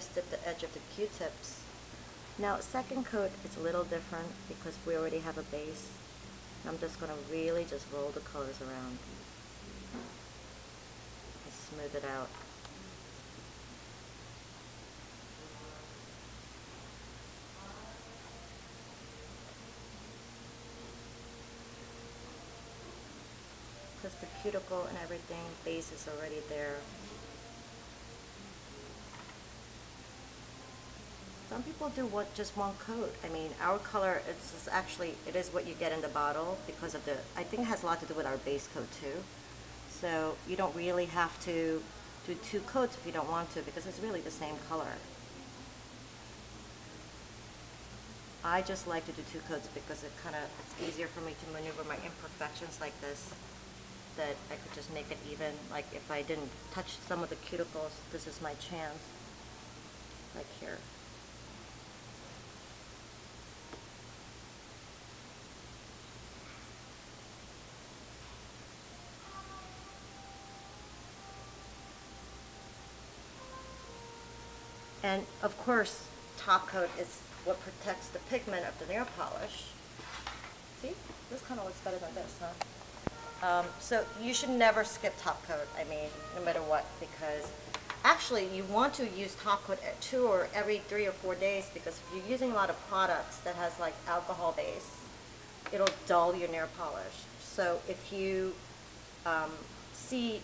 dip the edge of the Q-tips. Now, second coat, is a little different because we already have a base. I'm just gonna really just roll the colors around. And smooth it out. Because the cuticle and everything, base is already there. Some people do what just one coat. I mean, our color it's actually it is what you get in the bottle because of the. I think it has a lot to do with our base coat too. So you don't really have to do two coats if you don't want to because it's really the same color. I just like to do two coats because it kind of it's easier for me to maneuver my imperfections like this. That I could just make it even. Like if I didn't touch some of the cuticles, this is my chance. Like here. And of course, top coat is what protects the pigment of the nail polish. See, this kind of looks better than this, huh? Um, so you should never skip top coat, I mean, no matter what, because actually you want to use top coat at two or every three or four days because if you're using a lot of products that has like alcohol base, it'll dull your nail polish. So if you um, see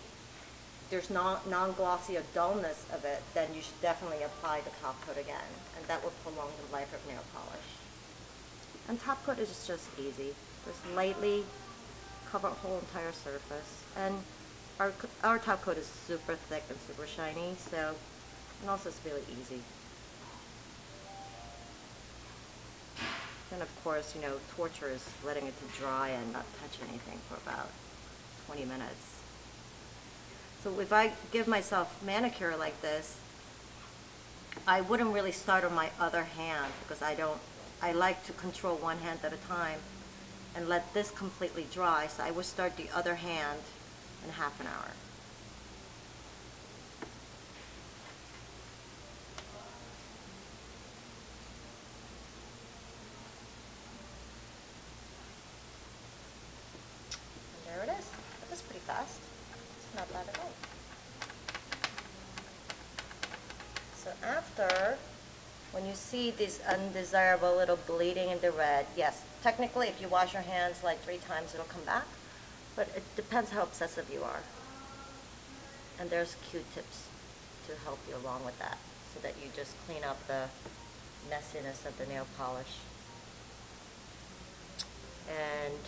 there's non, non-glossy or dullness of it, then you should definitely apply the top coat again, and that will prolong the life of nail polish. And top coat is just easy. Just lightly cover a whole entire surface. And our, our top coat is super thick and super shiny, so, and also it's really easy. And of course, you know, torture is letting it to dry and not touch anything for about 20 minutes. So if I give myself manicure like this, I wouldn't really start on my other hand because I don't, I like to control one hand at a time and let this completely dry. So I would start the other hand in half an hour. And there it is. That was pretty fast. It's not bad at all. So after, when you see this undesirable little bleeding in the red, yes, technically if you wash your hands like three times, it'll come back. But it depends how obsessive you are. And there's Q-tips to help you along with that, so that you just clean up the messiness of the nail polish. And